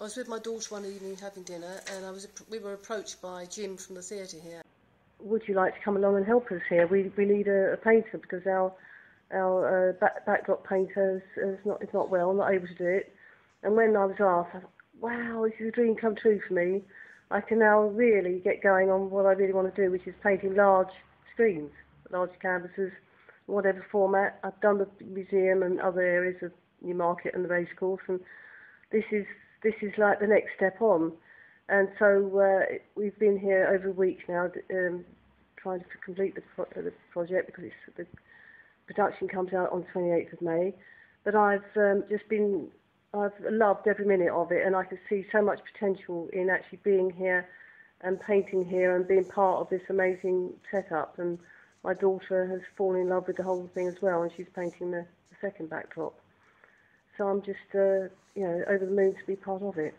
I was with my daughter one evening having dinner, and I was we were approached by Jim from the theatre here. Would you like to come along and help us here? We we need a, a painter because our our uh, back, backdrop painter is, is not is not well, not able to do it. And when I was asked, I thought, wow, this is a dream come true for me. I can now really get going on what I really want to do, which is painting large screens, large canvases, whatever format. I've done the museum and other areas of Newmarket and the racecourse, and this is this is like the next step on. And so uh, we've been here over a week now, um, trying to complete the, pro- the project because the production comes out on 28th of May. But I've um, just been I've loved every minute of it, and I can see so much potential in actually being here and painting here and being part of this amazing setup. And my daughter has fallen in love with the whole thing as well, and she's painting the, the second backdrop. So I'm just, uh, you know, over the moon to be part of it.